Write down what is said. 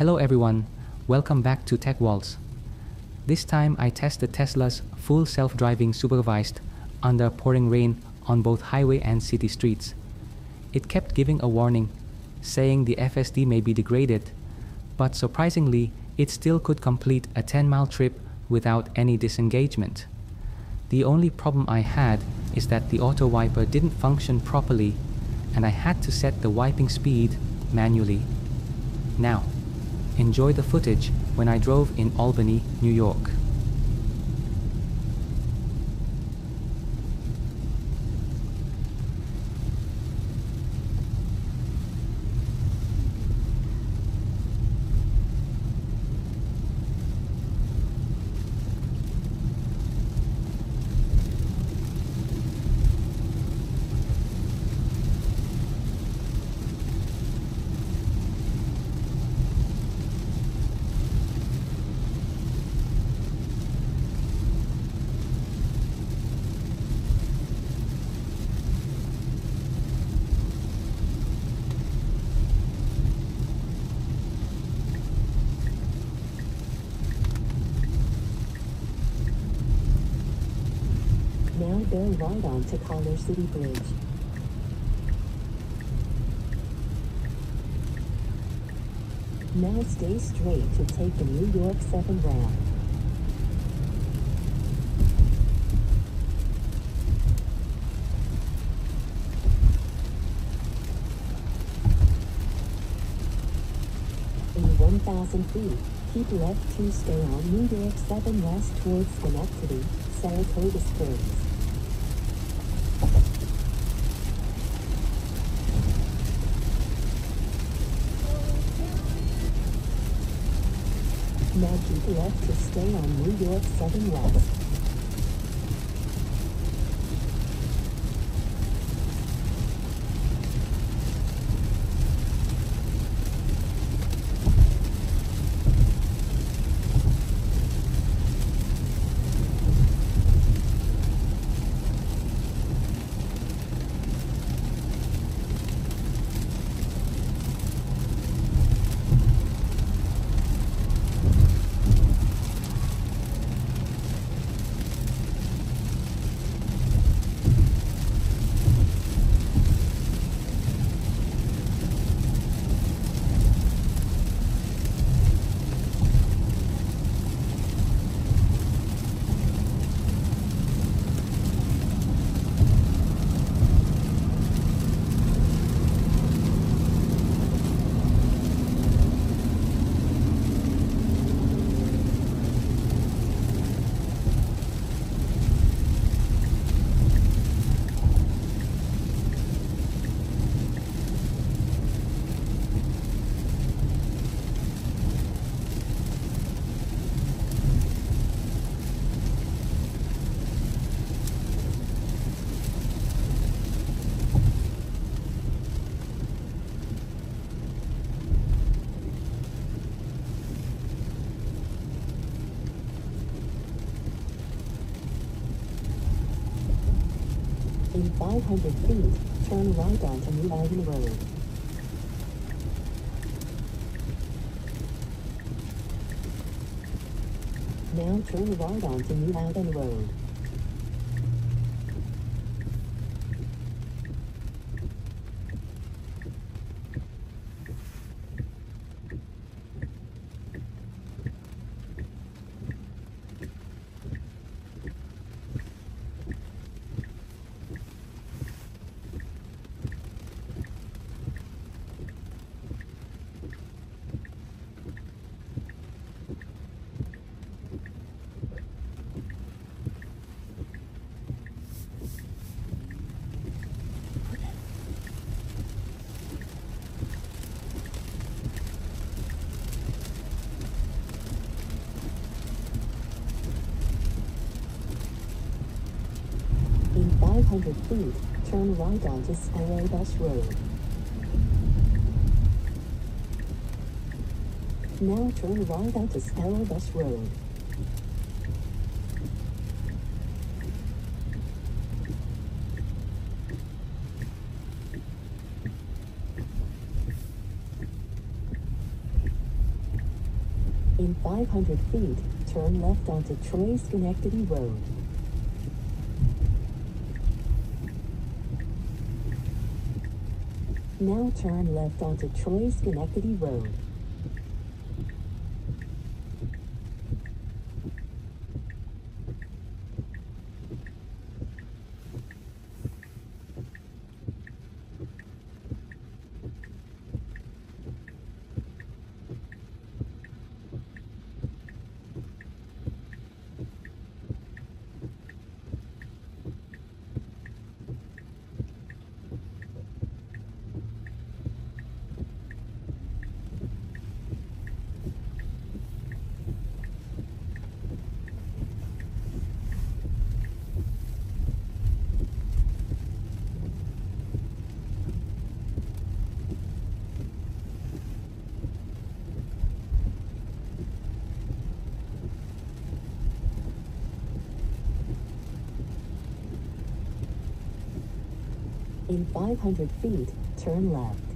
Hello everyone, welcome back to TechWalls. This time I tested the Tesla's full self-driving supervised under pouring rain on both highway and city streets. It kept giving a warning, saying the FSD may be degraded, but surprisingly, it still could complete a 10-mile trip without any disengagement. The only problem I had is that the auto wiper didn't function properly and I had to set the wiping speed manually. Now, enjoy the footage when I drove in Albany, New York. Now bear right on to Collar City Bridge. Now stay straight to take the New York 7 ramp. In 1,000 feet, keep left to stay on New York 7 west towards Schenectady, Saratoga Springs. Keep left to stay on New York 7 west. In 500 feet, turn right onto New Albany Road. Now turn right onto New Albany Road. 500 feet, turn right onto Sparrowbush Road. Now turn right onto Sparrowbush Road. In 500 feet, turn left onto Troy Schenectady Road. Now turn left onto Troy Schenectady Road. In 500 feet, turn left.